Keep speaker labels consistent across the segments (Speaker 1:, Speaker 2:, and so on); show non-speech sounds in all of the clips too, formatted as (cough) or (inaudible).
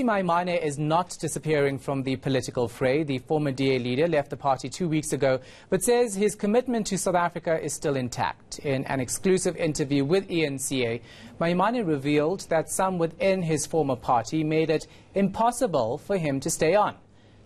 Speaker 1: Maimane is not disappearing from the political fray. The former DA leader left the party two weeks ago, but says his commitment to South Africa is still intact. In an exclusive interview with ENCA, Maimane revealed that some within his former party made it impossible for him to stay on.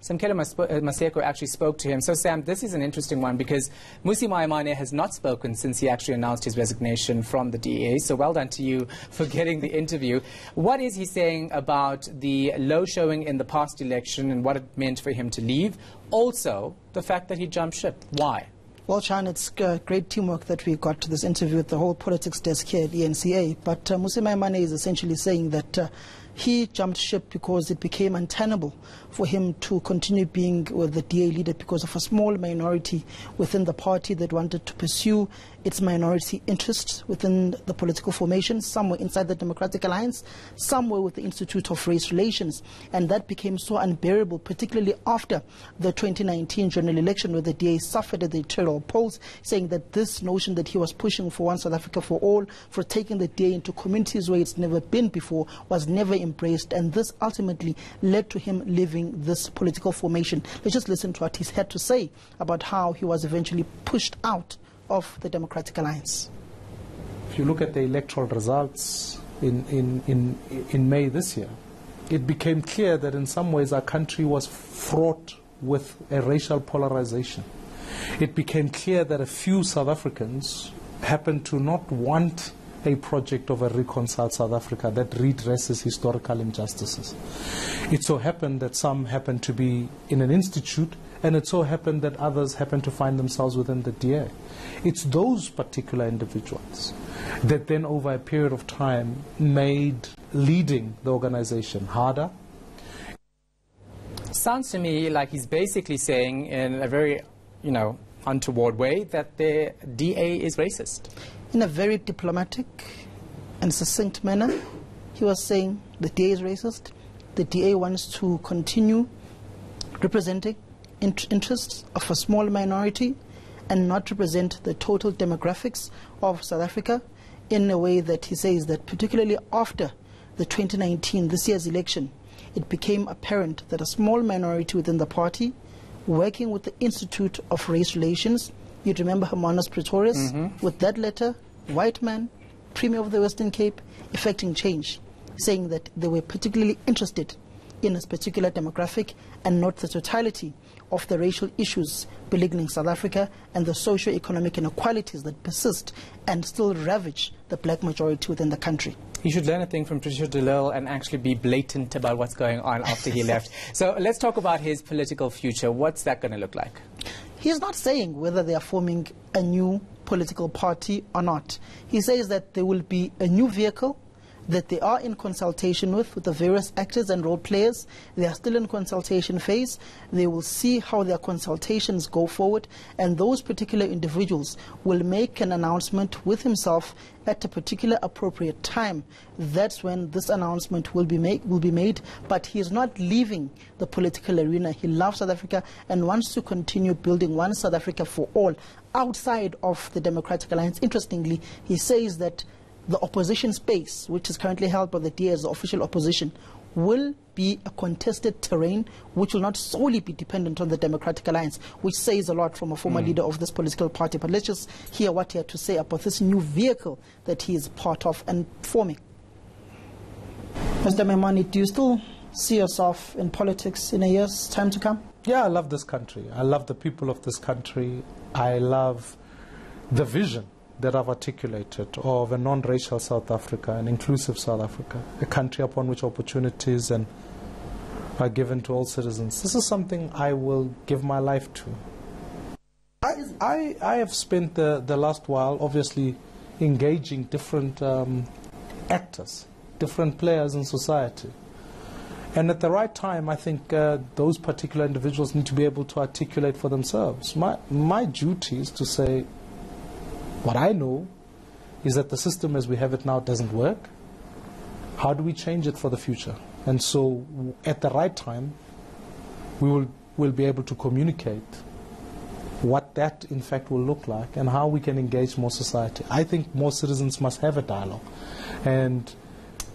Speaker 1: Samkelo uh, Maseko actually spoke to him. So, Sam, this is an interesting one because Mmusi Maimane has not spoken since he actually announced his resignation from the DA. So, well done to you (laughs) for getting the interview. What is he saying about the low showing in the past election and what it meant for him to leave? Also, the fact that he jumped ship. Why?
Speaker 2: Well, Chan, it's uh, great teamwork that we got to this interview with the whole politics desk here at ENCA. But uh, Mmusi Maimane is essentially saying that uh, he jumped ship because it became untenable for him to continue being the DA leader because of a small minority within the party that wanted to pursue its minority interests within the political formation. Some were inside the Democratic Alliance, some were with the Institute of Race Relations. And that became so unbearable, particularly after the 2019 general election where the DA suffered at the electoral polls, saying that this notion that he was pushing for one South Africa for all, for taking the DA into communities where it's never been before, was never embraced. And this ultimately led to him leaving this political formation. Let's just listen to what he's had to say about how he was eventually pushed out of the Democratic Alliance.
Speaker 3: If you look at the electoral results in, in, in, in May this year, it became clear that in some ways our country was fraught with a racial polarization. It became clear that a few South Africans happened to not want a project of a reconciled South Africa that redresses historical injustices. It so happened that some happened to be in an institute, and it so happened that others happened to find themselves within the DA. It's those particular individuals that then, over a period of time, made leading the organization harder.
Speaker 1: Sounds to me like he's basically saying, in a very, you know, untoward way, that the DA is racist
Speaker 2: in a very diplomatic and succinct manner. He was saying the DA is racist. The DA wants to continue representing int interests of a small minority and not represent the total demographics of South Africa in a way that he says that particularly after the 2019, this year's election, it became apparent that a small minority within the party, working with the Institute of Race Relations, You'd remember Hermanus Pretorius mm -hmm. with that letter, white man, Premier of the Western Cape, effecting change, saying that they were particularly interested in this particular demographic and not the totality of the racial issues beleaguering South Africa and the socio-economic inequalities that persist and still ravage the black majority within the country.
Speaker 1: He should learn a thing from Patricia de Lille and actually be blatant about what's going on after he left. (laughs) So let's talk about his political future. What's that going to look like?
Speaker 2: He's not saying whether they are forming a new political party or not. He says that there will be a new vehicle that they are in consultation with, with the various actors and role players. They are still in consultation phase. They will see how their consultations go forward, and those particular individuals will make an announcement with himself at a particular appropriate time. That's when this announcement will be, make, will be made, but he is not leaving the political arena. He loves South Africa and wants to continue building one South Africa for all outside of the Democratic Alliance. Interestingly, he says that the opposition space, which is currently held by the DA as the official opposition, will be a contested terrain which will not solely be dependent on the Democratic Alliance, which says a lot from a former mm. leader of this political party. But let's just hear what he had to say about this new vehicle that he is part of and forming. Mr. Maimane, do you still see yourself in politics in a year's time to come?
Speaker 3: Yeah, I love this country. I love the people of this country. I love the vision that I've articulated of a non-racial South Africa, an inclusive South Africa, a country upon which opportunities and are given to all citizens. This is something I will give my life to. I, I, I have spent the, the last while obviously engaging different um, actors, different players in society. And at the right time, I think uh, those particular individuals need to be able to articulate for themselves. My, my duty is to say, what I know is that the system as we have it now doesn't work. How do we change it for the future? And so, at the right time, we will, will be able to communicate what that in fact will look like and how we can engage more society. I think more citizens must have a dialogue. And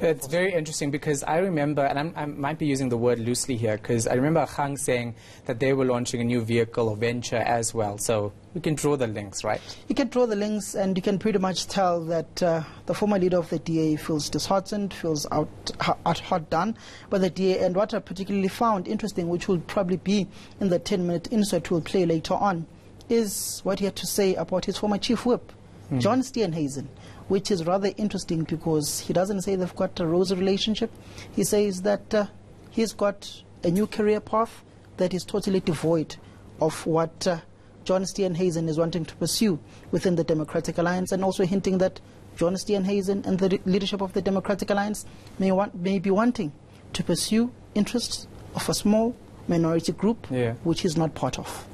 Speaker 1: It's very interesting because I remember, and I'm, i might be using the word loosely here, because I remember Khang saying that they were launching a new vehicle or venture as well. So we can draw the links, right?
Speaker 2: You can draw the links, and you can pretty much tell that uh, the former leader of the DA feels disheartened, feels out, out hot done by the DA. And what I particularly found interesting, which will probably be in the 10 minute insert we'll play later on, is what he had to say about his former chief whip, mm. John Steenhuisen which is rather interesting because he doesn't say they've got a rose relationship. He says that uh, he's got a new career path that is totally devoid of what uh, John Steenhuisen is wanting to pursue within the Democratic Alliance, and also hinting that John Steenhuisen and the leadership of the Democratic Alliance may, want, may be wanting to pursue interests of a small minority group, yeah. which he's not part of.